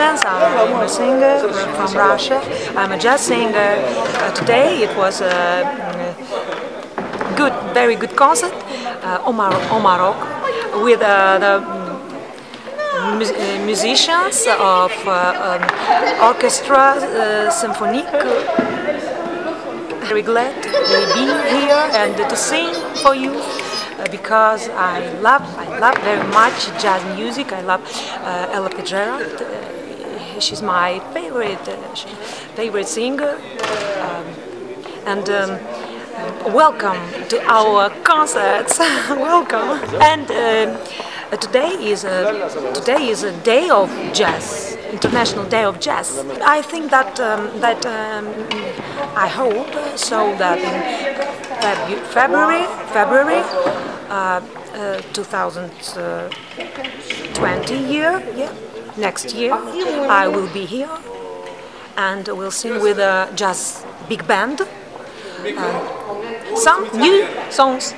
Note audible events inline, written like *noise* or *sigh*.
I'm a singer from Russia. I'm a jazz singer. Uh, today it was a good, very good concert, uh, Omar Omarok, with uh, the mus musicians of um, orchestra uh, symphonique. Very glad to be here and to sing for you because I love, I love very much jazz music. I love uh, Ella Fitzgerald. Uh, she's my favorite, uh, favorite singer. Um, and um, welcome to our concerts. *laughs* welcome. And uh, today is a today is a day of jazz, International Day of Jazz. I think that um, that um, I hope so that in February February uh, uh, 2020 year, yeah, next year I will be here and we'll sing with a jazz big band uh, some new songs.